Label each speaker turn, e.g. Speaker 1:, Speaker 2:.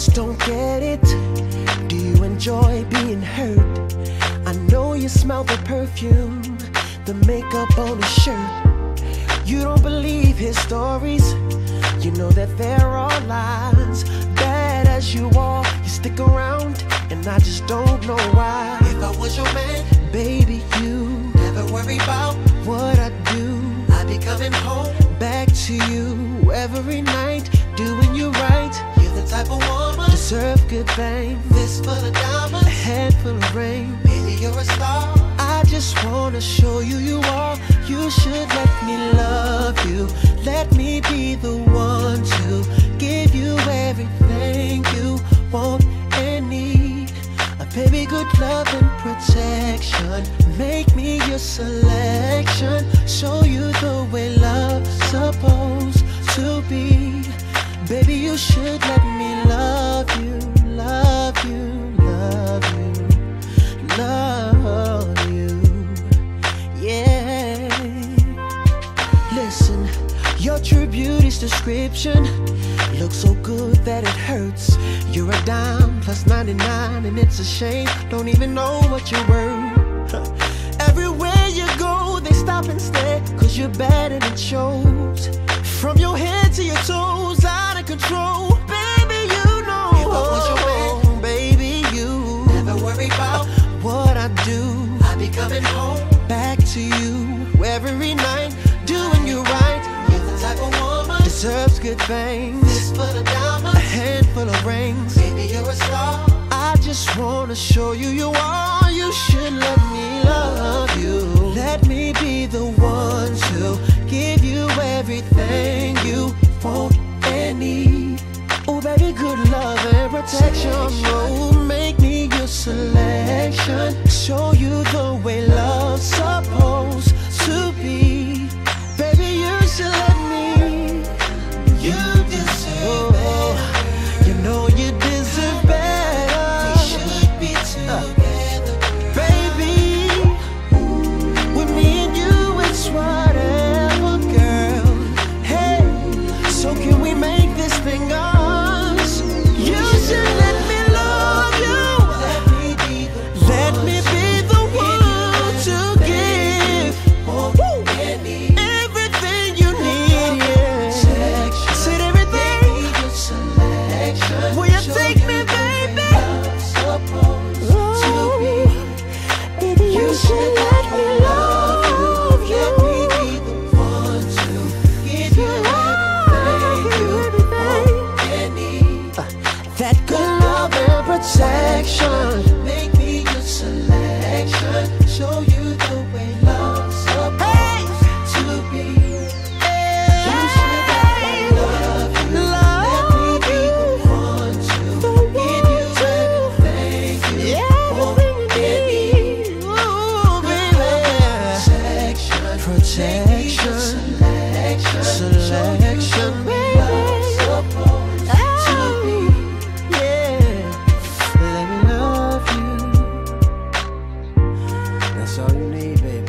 Speaker 1: just don't get it. Do you enjoy being hurt? I know you smell the perfume, the makeup on his shirt. You don't believe his stories. You know that there are lies. Bad as you are, you stick around, and I just don't know why. If I was your man, baby, you never worry about what I do. I'd be coming home back to you every night type of woman. Deserve good things, This full of diamonds. a diamonds. handful of rain. Baby, you're a star. I just wanna show you you are. You should let me love you. Let me be the one to give you everything you want and need. A baby, good love and protection. Make me your selection. Show you the way love's supposed. Baby, you should let me love you, love you, love you love you. Yeah. Listen, your true beauty's description looks so good that it hurts. You're a dime plus 99, and it's a shame. Don't even know what you're worth. To you every night, doing you right. You're the type of woman. Deserves good things, This of a diamonds. handful of rings. Baby, you're a star. I just wanna show you you are. You should let me love you. Let me be the one to give you everything you want and need. Oh, baby, good love and protection. Protection. all you need, baby.